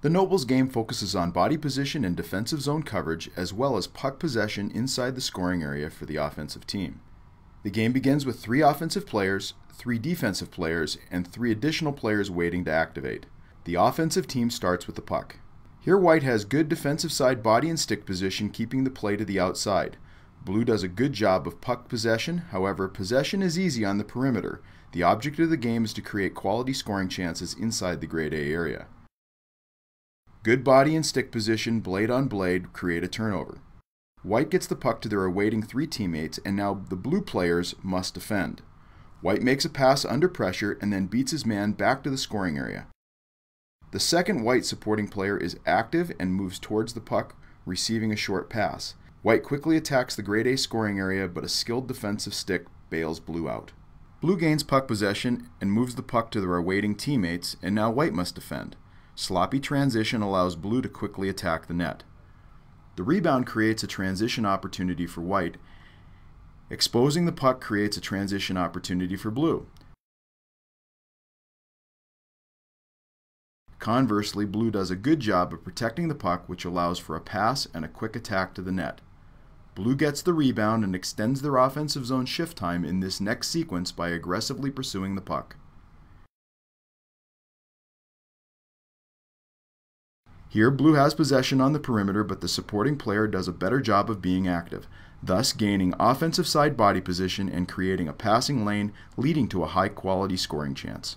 The Nobles game focuses on body position and defensive zone coverage, as well as puck possession inside the scoring area for the offensive team. The game begins with three offensive players, three defensive players, and three additional players waiting to activate. The offensive team starts with the puck. Here White has good defensive side body and stick position keeping the play to the outside. Blue does a good job of puck possession, however, possession is easy on the perimeter. The object of the game is to create quality scoring chances inside the grade A area. Good body and stick position, blade on blade, create a turnover. White gets the puck to their awaiting three teammates, and now the blue players must defend. White makes a pass under pressure and then beats his man back to the scoring area. The second white supporting player is active and moves towards the puck, receiving a short pass. White quickly attacks the grade A scoring area, but a skilled defensive stick bails blue out. Blue gains puck possession and moves the puck to their awaiting teammates, and now white must defend. Sloppy transition allows blue to quickly attack the net. The rebound creates a transition opportunity for white. Exposing the puck creates a transition opportunity for blue. Conversely, blue does a good job of protecting the puck, which allows for a pass and a quick attack to the net. Blue gets the rebound and extends their offensive zone shift time in this next sequence by aggressively pursuing the puck. Here, blue has possession on the perimeter, but the supporting player does a better job of being active, thus gaining offensive side body position and creating a passing lane leading to a high quality scoring chance.